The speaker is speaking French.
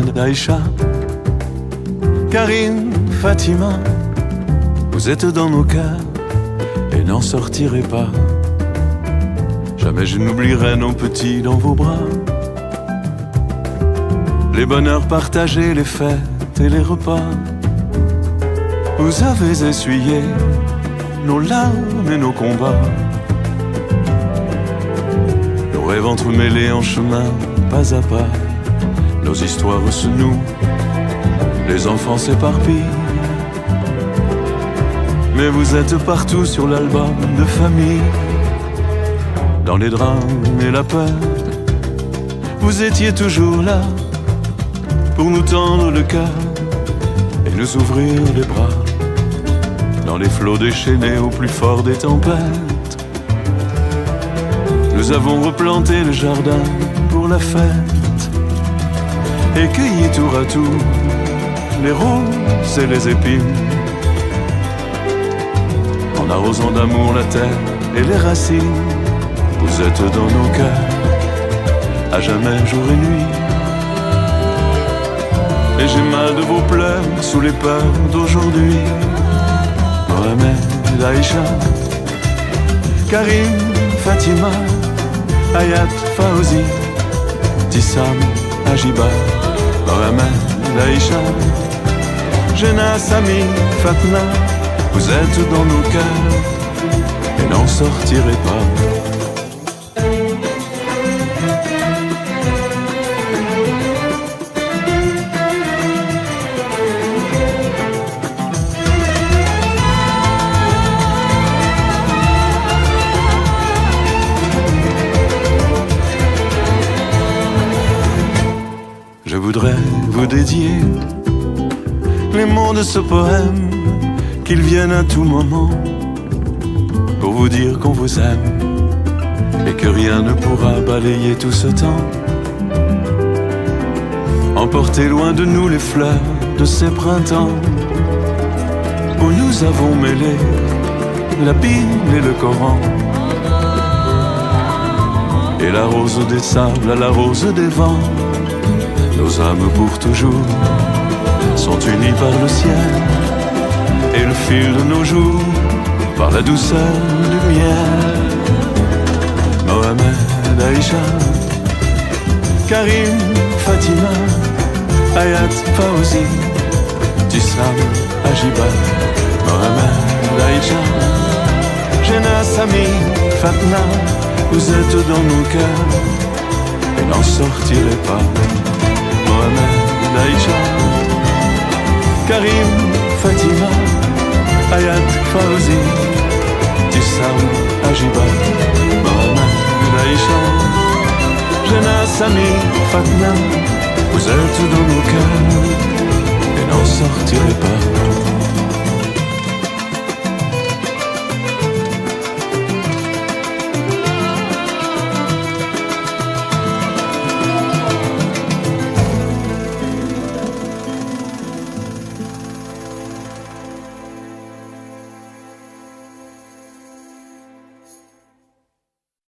Mohamed, Aïcha, Karine, Fatima, vous êtes dans nos cœurs et n'en sortirez pas. Jamais je n'oublierai nos petits dans vos bras. Les bonheurs partagés, les fêtes et les repas. Vous avez essuyé nos larmes et nos combats. Nos rêves entremêlés en chemin, pas à pas. Nos histoires se nouent, les enfants s'éparpillent. Mais vous êtes partout sur l'album de famille dans les drames et la peur. Vous étiez toujours là pour nous tendre le cœur et nous ouvrir les bras dans les flots déchaînés au plus fort des tempêtes. Nous avons replanté le jardin pour la fête et cueilli tour à tour les roses et les épines en arrosant d'amour la terre et les racines. Vous êtes dans nos cœurs, à jamais jour et nuit. Et j'ai mal de vos pleurs sous les peurs d'aujourd'hui. Mohamed, Aïcha, Karim, Fatima, Ayat, Fauzi, Tissam, Ajiba, Aïcha, Jena, Sami, Fatna, vous êtes dans nos cœurs et n'en sortirez pas. Dédier les mots de ce poème, qu'ils viennent à tout moment pour vous dire qu'on vous aime et que rien ne pourra balayer tout ce temps. Emporter loin de nous les fleurs de ces printemps où nous avons mêlé la Bible et le Coran. Et la rose des sables à la rose des vents nos âmes pour toujours sont unies par le ciel et le fil de nos jours par la douceur miel. Mohamed, Aïcha, Karim, Fatima, Ayat, Fauzi, Tissam, Ajiba, Mohamed, Aïcha, Jena, Sami, Fatna, vous êtes dans nos cœurs et n'en sortirez pas. Mohamed, Aïcha, Karim, Fatima, Ayat, Fauzi, Tissam, Ajiba, Mohamed, Aïcha, Jena, Sami, Fatna, vous êtes dans nos cœurs et n'en sortirez pas.